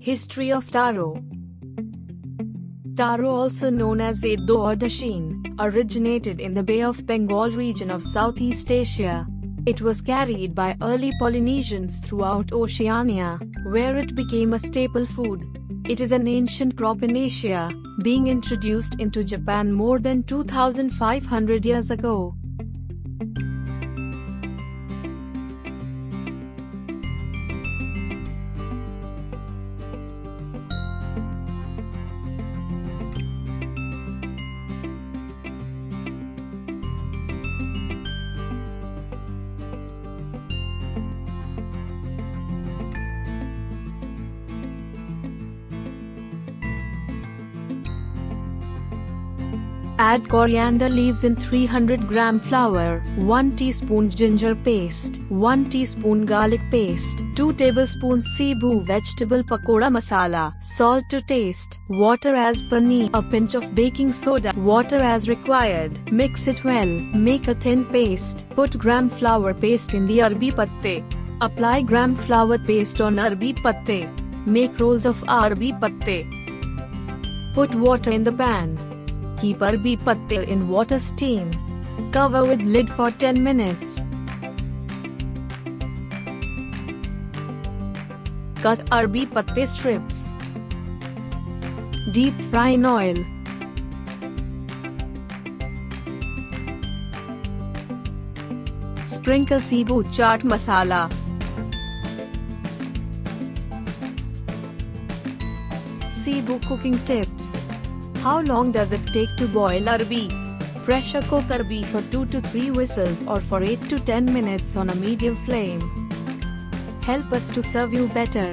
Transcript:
History of taro Taro also known as Eddo or Dasheen, originated in the Bay of Bengal region of Southeast Asia. It was carried by early Polynesians throughout Oceania, where it became a staple food. It is an ancient crop in Asia, being introduced into Japan more than 2500 years ago. Add coriander leaves in 300 gram flour, 1 teaspoon ginger paste, 1 teaspoon garlic paste, 2 tablespoons Sibu vegetable pakoda masala, salt to taste, water as per need, a pinch of baking soda, water as required. Mix it well, make a thin paste, put gram flour paste in the arbi patte. Apply gram flour paste on arbi patte. Make rolls of arbi patte. Put water in the pan. Keep arbi patte in water steam. Cover with lid for 10 minutes. Cut arbi patte strips. Deep fry in oil. Sprinkle Sibu chaat masala. Sibu cooking tips. How long does it take to boil arbi? Pressure cook arbi for 2 to 3 whistles or for 8 to 10 minutes on a medium flame. Help us to serve you better.